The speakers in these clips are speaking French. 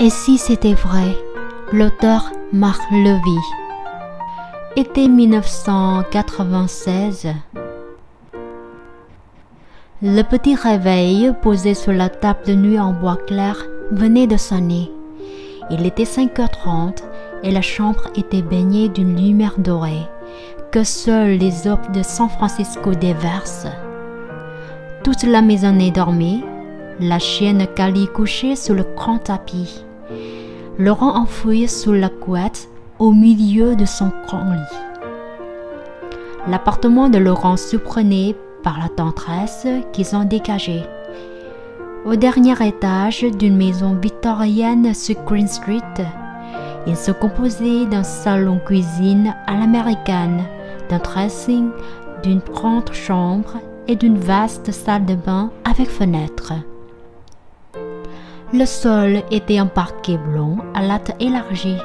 Et si c'était vrai, l'auteur Marc Levy. Était 1996. Le petit réveil posé sur la table de nuit en bois clair venait de sonner. Il était 5h30 et la chambre était baignée d'une lumière dorée que seuls les offres de San Francisco déversent. Toute la maisonnée dormait, la chienne Cali couchée sur le grand tapis. Laurent enfoui sous la couette au milieu de son grand lit. L'appartement de Laurent surprenait par la tendresse qu'ils ont dégagée. Au dernier étage d'une maison victorienne sur Green Street, il se composait d'un salon-cuisine à l'américaine, d'un dressing, d'une grande chambre et d'une vaste salle de bain avec fenêtre. Le sol était en parquet blanc à latte élargie.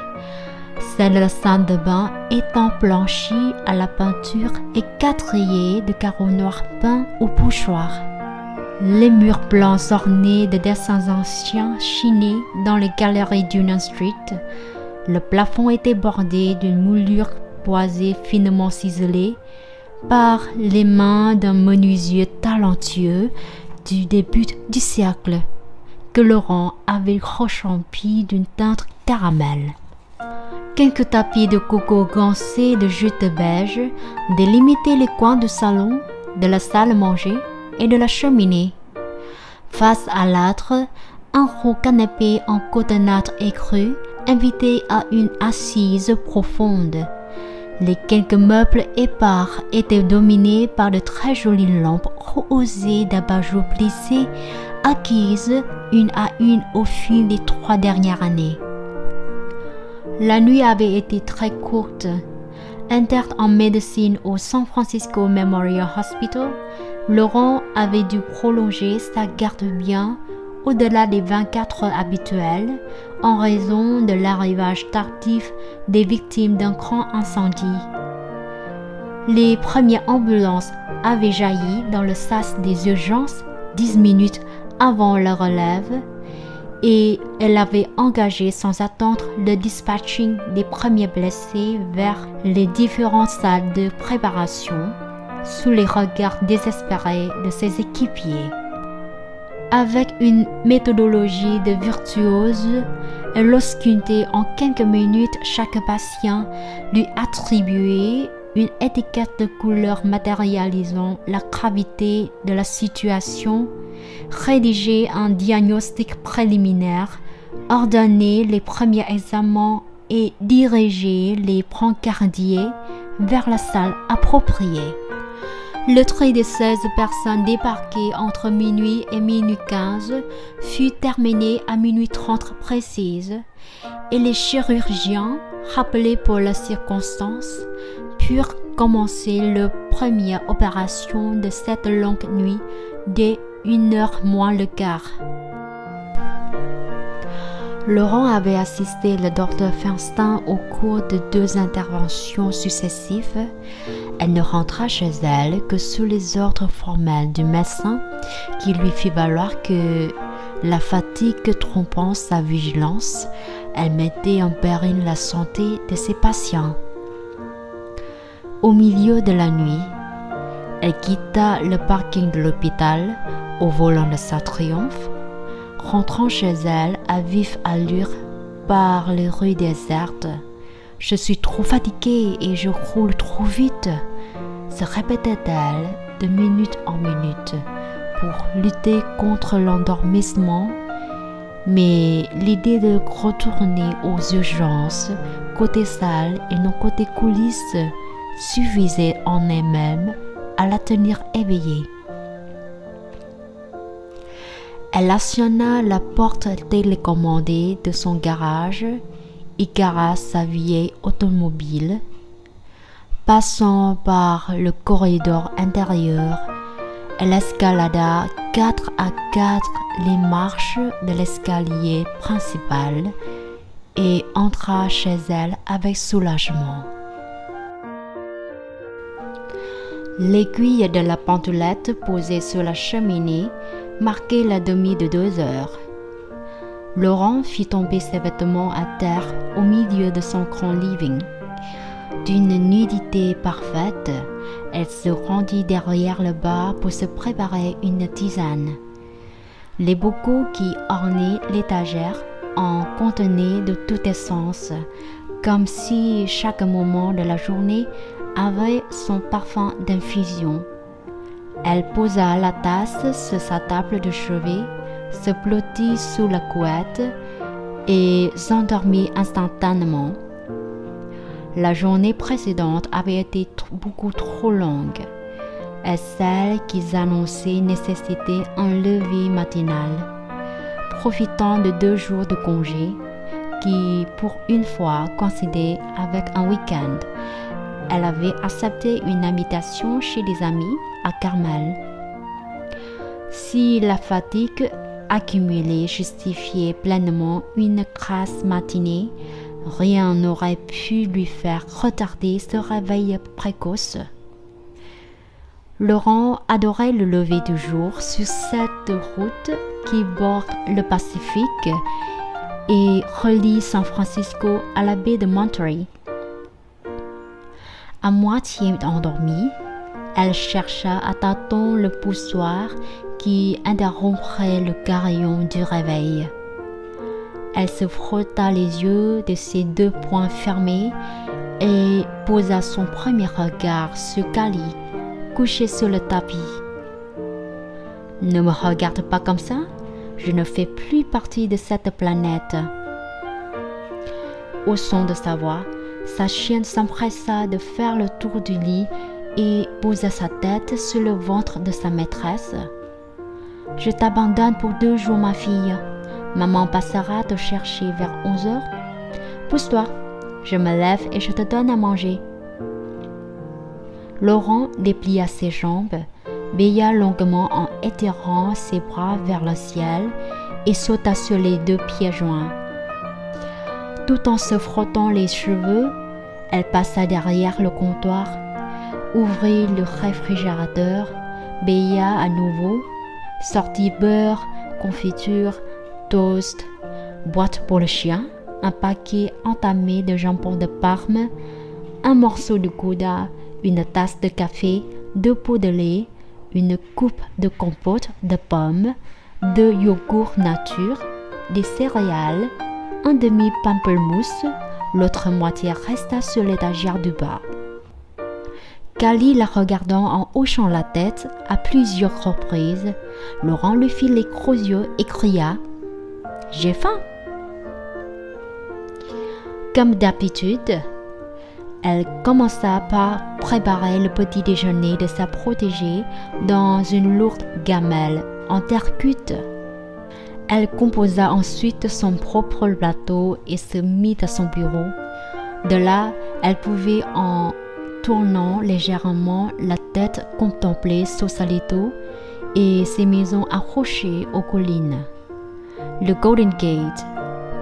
Celle de la salle de bain étant blanchie à la peinture et quatriée de carreaux noirs peints au pochoir. Les murs blancs ornés de dessins anciens chinaient dans les galeries d'Union Street. Le plafond était bordé d'une moulure boisée finement ciselée par les mains d'un menuisier talentueux du début du siècle que Laurent avait rechampi d'une teinte caramel. Quelques tapis de coco gancés de jute beige délimitaient les coins du salon, de la salle à manger et de la cheminée. Face à l'âtre, un gros canapé en cotonnade écru invitait à une assise profonde. Les quelques meubles épars étaient dominés par de très jolies lampes rehaussées d'abat-jour plissés, acquises une à une au fil des trois dernières années. La nuit avait été très courte. Interne en médecine au San Francisco Memorial Hospital, Laurent avait dû prolonger sa garde bien au-delà des 24 heures habituelles en raison de l'arrivage tardif des victimes d'un grand incendie. Les premières ambulances avaient jailli dans le sas des urgences dix minutes avant la relève et elle avait engagé sans attendre le dispatching des premiers blessés vers les différentes salles de préparation sous les regards désespérés de ses équipiers. Avec une méthodologie de virtuose, elle auscultait en quelques minutes chaque patient, lui attribuait une étiquette de couleur matérialisant la gravité de la situation, rédigeait un diagnostic préliminaire, ordonnait les premiers examens et dirigeait les brancardiers vers la salle appropriée. Le trait de 16 personnes débarquées entre minuit et minuit 15 fut terminé à minuit 30 précise et les chirurgiens, rappelés pour la circonstance, purent commencer leur première opération de cette longue nuit dès une heure moins le quart. Laurent avait assisté le docteur Feinstein au cours de deux interventions successives. Elle ne rentra chez elle que sous les ordres formels du médecin qui lui fit valoir que la fatigue trompant sa vigilance, elle mettait en péril la santé de ses patients. Au milieu de la nuit, elle quitta le parking de l'hôpital au volant de sa triomphe rentrant chez elle à vive allure par les rues désertes. Je suis trop fatiguée et je roule trop vite, se répétait-elle de minute en minute pour lutter contre l'endormissement. Mais l'idée de retourner aux urgences, côté salle et non côté coulisses, suffisait en elle-même à la tenir éveillée. Elle actionna la porte télécommandée de son garage et gara sa vieille automobile. Passant par le corridor intérieur, elle escalada quatre à quatre les marches de l'escalier principal et entra chez elle avec soulagement. L'aiguille de la pendelette posée sur la cheminée marquait la demi de deux heures. Laurent fit tomber ses vêtements à terre au milieu de son grand living. D'une nudité parfaite, elle se rendit derrière le bar pour se préparer une tisane. Les bocaux qui ornaient l'étagère en contenaient de tout essence, comme si chaque moment de la journée avait son parfum d'infusion. Elle posa la tasse sur sa table de chevet, se blottit sous la couette et s'endormit instantanément. La journée précédente avait été beaucoup trop longue et celle qui annonçait nécessitait un lever matinal. Profitant de deux jours de congé, qui pour une fois coïncidaient avec un week-end, elle avait accepté une invitation chez des amis Carmel. Si la fatigue accumulée justifiait pleinement une crasse matinée, rien n'aurait pu lui faire retarder ce réveil précoce. Laurent adorait le lever du jour sur cette route qui borde le Pacifique et relie San Francisco à la baie de Monterey. À moitié endormie, elle chercha à tâtons le poussoir qui interromprait le carillon du réveil. Elle se frotta les yeux de ses deux poings fermés et posa son premier regard sur Kali, couché sur le tapis. Ne me regarde pas comme ça, je ne fais plus partie de cette planète. Au son de sa voix, sa chienne s'empressa de faire le tour du lit et posa sa tête sur le ventre de sa maîtresse. Je t'abandonne pour deux jours, ma fille. Maman passera te chercher vers 11 heures. Pousse-toi, je me lève et je te donne à manger. Laurent déplia ses jambes, béa longuement en étirant ses bras vers le ciel et sauta sur les deux pieds joints. Tout en se frottant les cheveux, elle passa derrière le comptoir, ouvrit le réfrigérateur, béa à nouveau, sortit beurre, confiture, toast, boîte pour le chien, un paquet entamé de jambon de Parme, un morceau de gouda, une tasse de café, deux pots de lait, une coupe de compote de pommes, deux yogourts nature, des céréales, un demi pamplemousse, l'autre moitié resta sur l'étagère du bas. Kali la regardant en hochant la tête à plusieurs reprises, Laurent lui fit les gros yeux et cria J'ai faim. Comme d'habitude, elle commença par préparer le petit déjeuner de sa protégée dans une lourde gamelle en terre cuite. Elle composa ensuite son propre plateau et se mit à son bureau. De là, elle pouvait en tournant légèrement la tête contempler Sausalito et ses maisons accrochées aux collines. Le Golden Gate,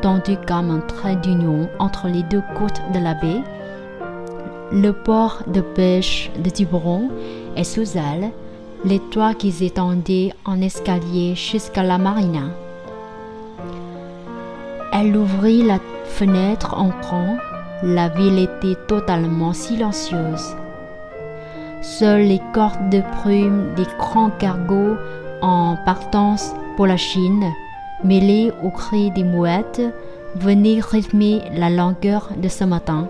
tendu comme un trait d'union entre les deux côtes de la baie, le port de pêche de Tiburon et sous elle, les toits qui s'étendaient en escalier jusqu'à la marina. Elle ouvrit la fenêtre en grand. La ville était totalement silencieuse. Seules les cordes de brume des grands cargos en partance pour la Chine, mêlées aux cris des mouettes, venaient rythmer la longueur de ce matin.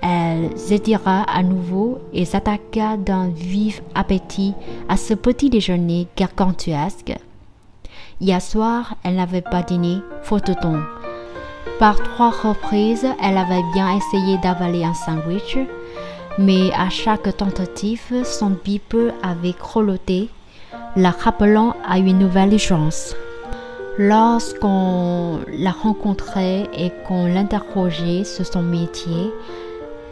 Elle s'étira à nouveau et s'attaqua d'un vif appétit à ce petit déjeuner gargantuesque Hier soir, elle n'avait pas dîné, faute de temps. Par trois reprises, elle avait bien essayé d'avaler un sandwich, mais à chaque tentative, son bip avait crolotté, la rappelant à une nouvelle chance. Lorsqu'on la rencontrait et qu'on l'interrogeait sur son métier,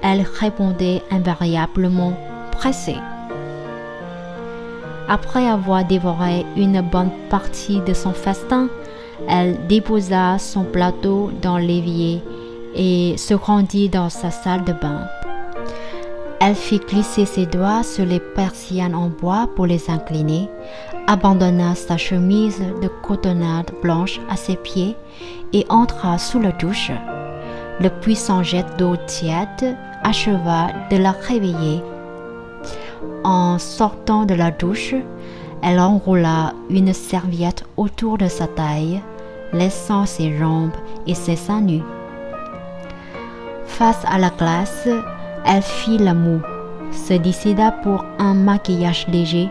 elle répondait invariablement pressée. Après avoir dévoré une bonne partie de son festin, elle déposa son plateau dans l'évier et se rendit dans sa salle de bain. Elle fit glisser ses doigts sur les persiennes en bois pour les incliner, abandonna sa chemise de cotonnade blanche à ses pieds et entra sous la douche. Le puissant jet d'eau tiède acheva de la réveiller. En sortant de la douche, elle enroula une serviette autour de sa taille, laissant ses jambes et ses seins nus. Face à la glace, elle fit la moue, se décida pour un maquillage léger,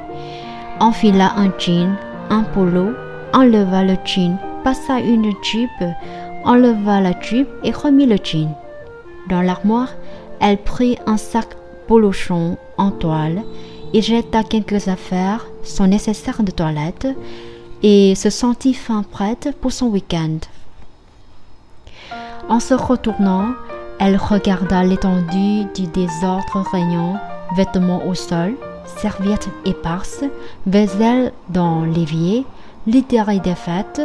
enfila un jean, un polo, enleva le jean, passa une jupe, enleva la jupe et remit le jean. Dans l'armoire, elle prit un sac polochon en toile et jeta quelques affaires, son nécessaire de toilette, et se sentit fin prête pour son week-end. En se retournant, elle regarda l'étendue du désordre régnant, vêtements au sol, serviettes éparses, vaisselle dans l'évier, littéraire des fêtes,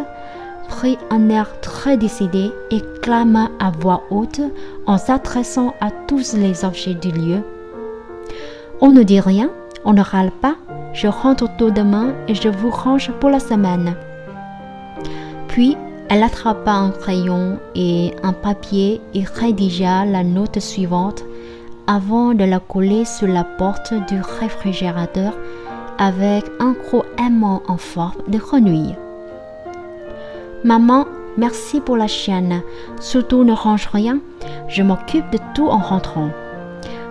prit un air très décidé et clama à voix haute en s'adressant à tous les objets du lieu. On ne dit rien, on ne râle pas, je rentre tôt demain et je vous range pour la semaine. Puis elle attrapa un crayon et un papier et rédigea la note suivante avant de la coller sur la porte du réfrigérateur avec un gros aimant en forme de grenouille. Maman, merci pour la chienne. Surtout ne range rien. Je m'occupe de tout en rentrant.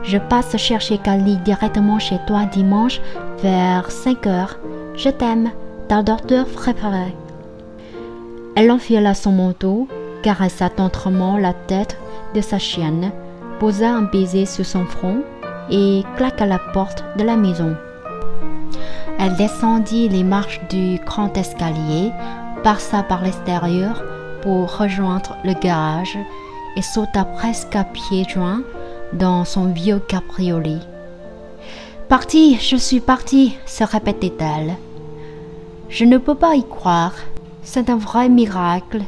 Je passe chercher Kali directement chez toi dimanche vers 5 heures. Je t'aime, ta docteur préférée. Elle enfila son manteau, caressa tendrement la tête de sa chienne, posa un baiser sur son front et claqua la porte de la maison. Elle descendit les marches du grand escalier, passa par l'extérieur pour rejoindre le garage et sauta presque à pieds joints dans son vieux cabriolet. Parti, je suis partie, se répétait-elle. Je ne peux pas y croire. C'est un vrai miracle.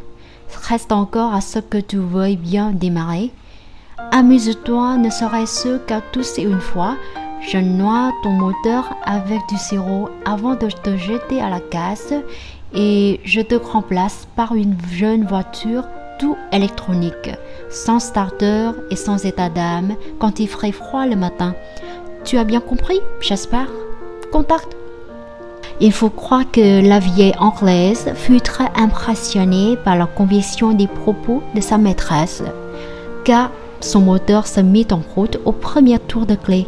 Reste encore à ce que tu veuilles bien démarrer. Amuse-toi, ne serait-ce qu'à tousser une fois. Je noie ton moteur avec du sirop avant de te jeter à la casse et je te remplace par une jeune voiture tout électronique, sans starter et sans état d'âme quand il ferait froid le matin. Tu as bien compris, j'espère Contact il faut croire que la vieille anglaise fut très impressionnée par la conviction des propos de sa maîtresse, car son moteur se mit en route au premier tour de clé.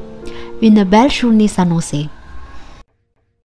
Une belle journée s'annonçait.